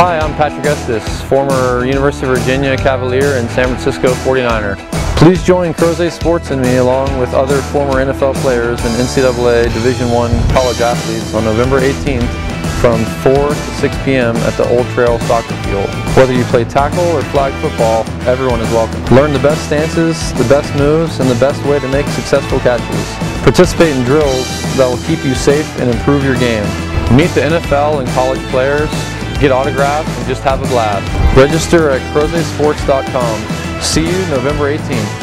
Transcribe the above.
Hi, I'm Patrick Estes, former University of Virginia Cavalier and San Francisco 49er. Please join Crozet Sports and me along with other former NFL players and NCAA Division I college athletes on November 18th from 4 to 6 p.m. at the Old Trail Soccer Field. Whether you play tackle or flag football, everyone is welcome. Learn the best stances, the best moves, and the best way to make successful catches. Participate in drills that will keep you safe and improve your game. Meet the NFL and college players, get autographs, and just have a blast. Register at crozetsports.com. See you November 18th.